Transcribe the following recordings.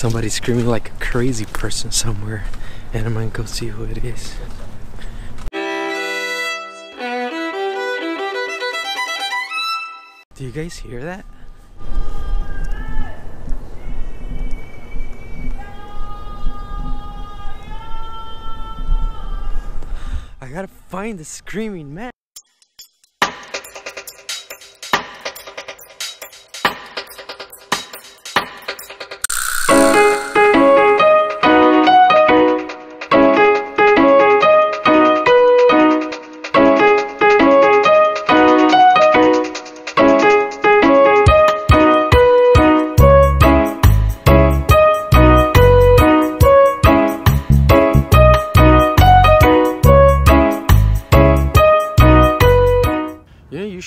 Somebody's screaming like a crazy person somewhere, and I'm gonna go see who it is. Do you guys hear that? I gotta find the screaming man.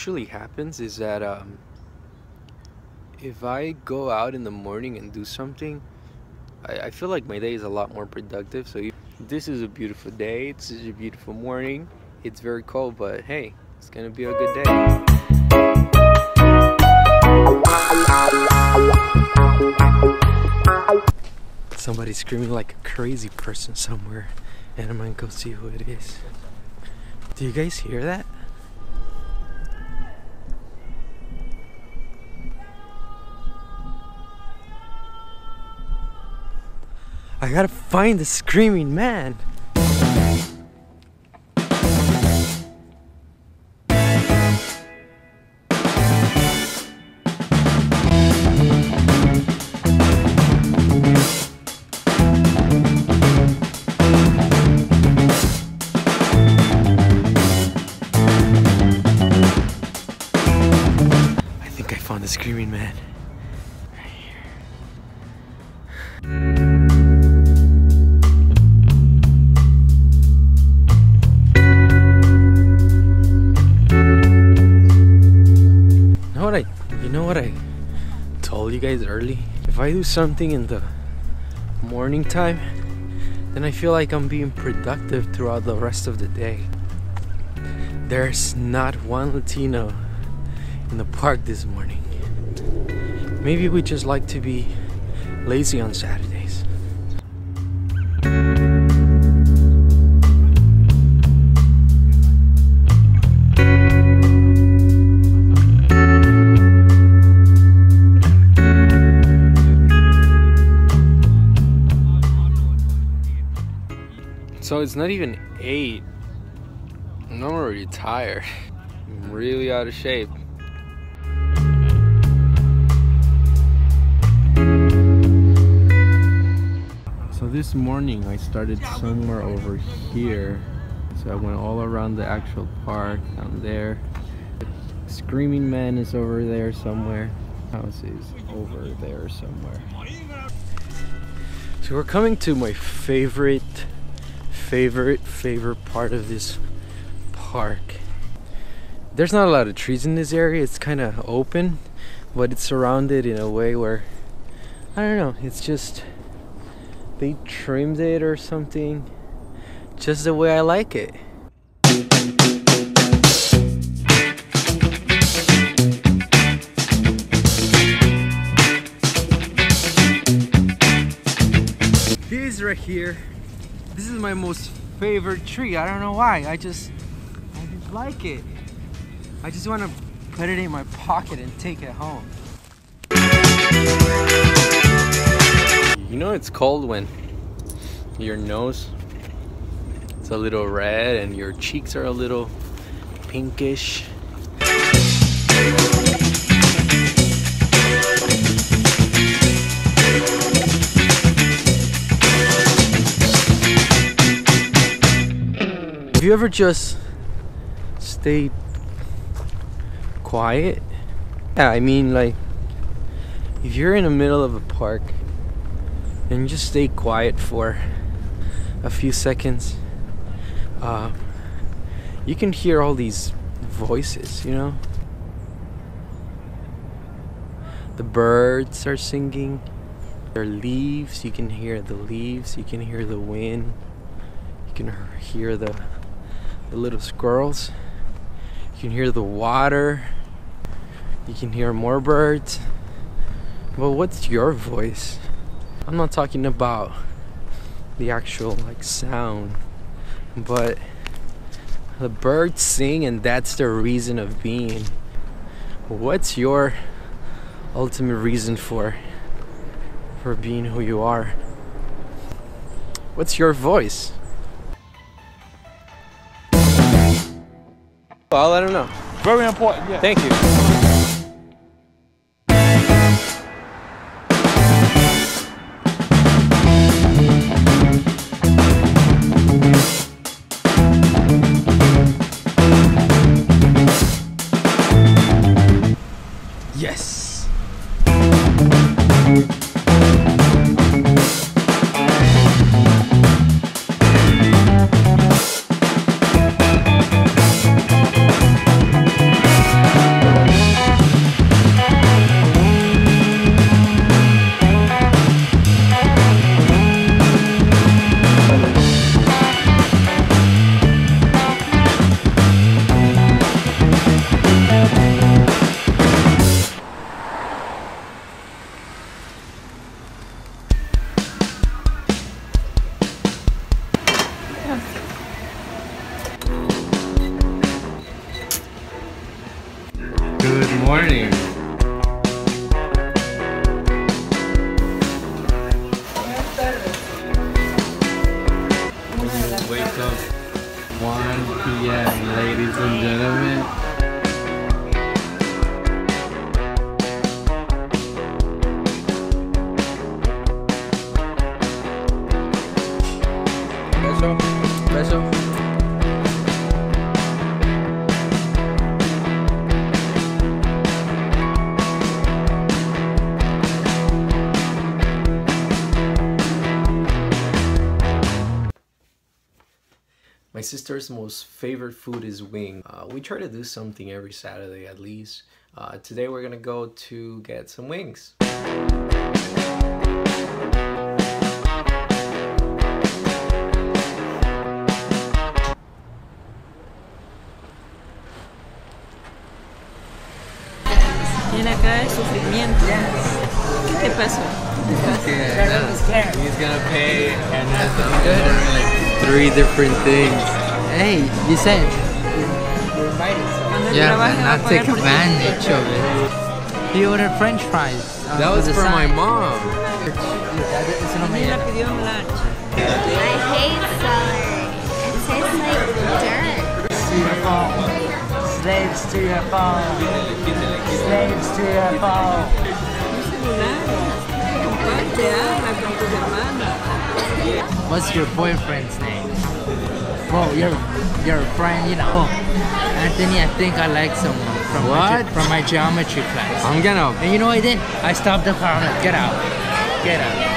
Usually happens is that um, if I go out in the morning and do something, I, I feel like my day is a lot more productive. So you, this is a beautiful day. It's a beautiful morning. It's very cold, but hey, it's gonna be a good day. Somebody's screaming like a crazy person somewhere, and I'm gonna go see who it is. Do you guys hear that? I gotta find the screaming man. I think I found the screaming man. Right here. Guys early? If I do something in the morning time, then I feel like I'm being productive throughout the rest of the day. There's not one Latino in the park this morning. Maybe we just like to be lazy on Saturdays. So it's not even 8. I'm already tired. I'm really out of shape. So this morning I started somewhere over here. So I went all around the actual park down there. Screaming Man is over there somewhere. House is over there somewhere. So we're coming to my favorite, favorite, favorite part of this park. There's not a lot of trees in this area. It's kind of open, but it's surrounded in a way where I don't know. It's just they trimmed it or something just the way I like it. This right here, this is my most favorite tree. I don't know why. I just, I just like it. I just want to put it in my pocket and take it home. You know it's cold when your nose it's a little red and your cheeks are a little pinkish. Have you ever just stayed quiet? Yeah, I mean like if you're in the middle of a park and just stay quiet for a few seconds, uh, you can hear all these voices, you know? The birds are singing, their leaves, you can hear the leaves, you can hear the wind, you can hear the, the little squirrels, you can hear the water, you can hear more birds. Well, what's your voice? I'm not talking about the actual like sound, but the birds sing and that's their reason of being. What's your ultimate reason for for being who you are? What's your voice? I'll let him know. Very important, yeah. Thank you. Morning. Wake up 1 p.m. ladies and gentlemen. Sister's most favorite food is wing. Uh, we try to do something every Saturday at least. Uh, today we're gonna go to get some wings. Tiene acá el sufrimiento. ¿Qué pasó? He's gonna pay and I'm good. Like three different things. Hey, you said Cuando él yeah, trabaja, but va a not take pagar por ti. advantage of it. He ordered French fries. uh, That was with the for my mom. Eso no me Ella llena. pidió un lunch. I hate celery. It tastes like dirt. to your phone. Slaves to your phone. Slaves to your phone. What's your boyfriend's name? Well, your your friend, you know. Oh, Anthony, I think I like someone from My, What? ge- from my geometry class. I'm gonna. And you know what I did? I stopped the car. Get out, get out.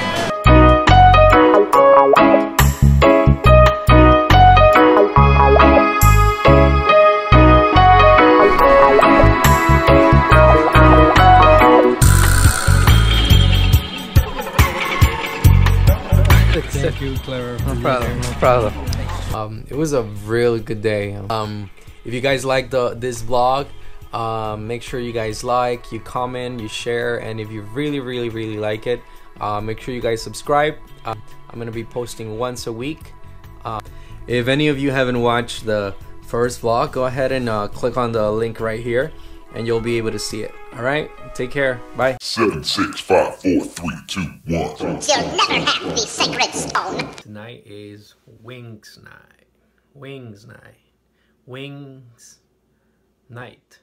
No problem. Um, it was a really good day. Um, if you guys like the this vlog, um, make sure you guys like, you comment, you share, and if you really, really, really like it, uh, make sure you guys subscribe. Uh, I'm gonna be posting once a week. Uh, if any of you haven't watched the first vlog, go ahead and uh, click on the link right here, and you'll be able to see it. All right, take care. Bye. Seven, six, five, four, three, two, one. You'll never have the sacred stone. Tonight is Wings Night. Wings Night. Wings Night.